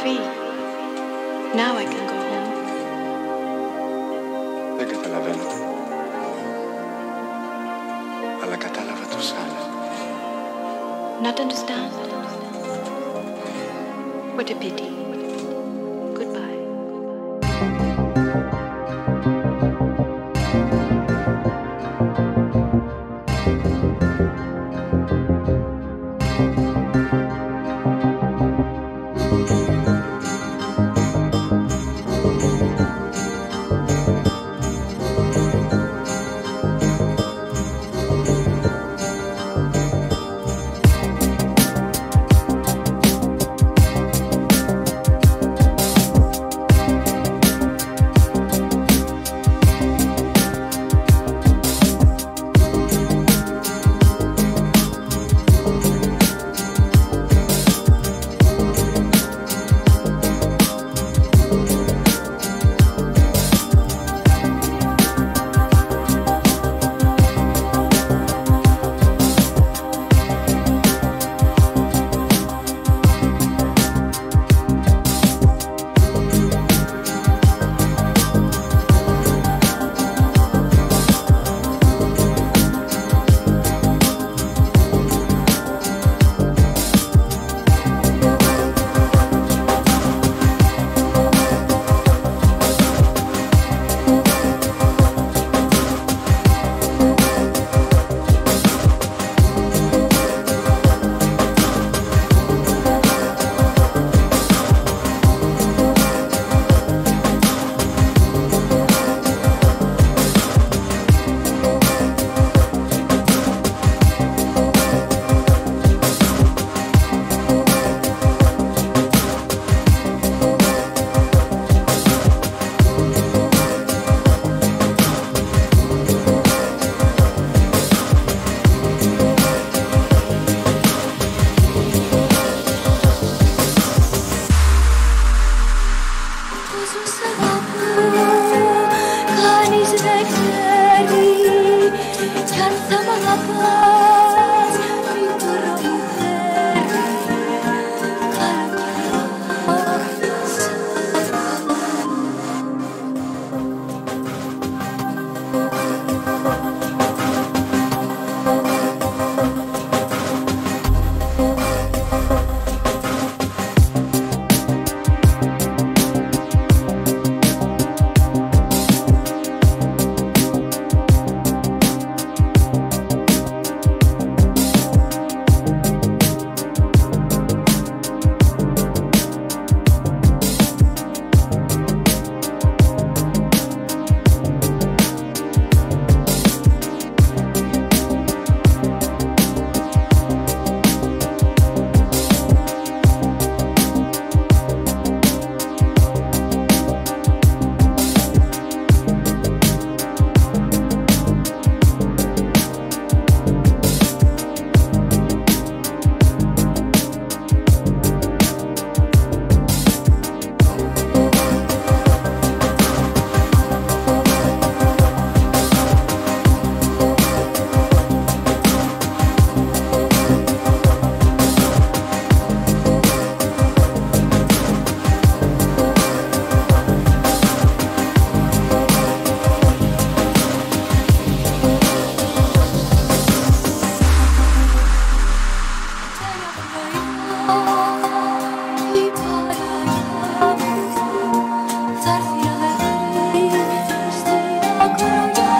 free. Now I can go home. Déjate la vela. A la catálava tu sales. Not understand. What a pity. I'll grow your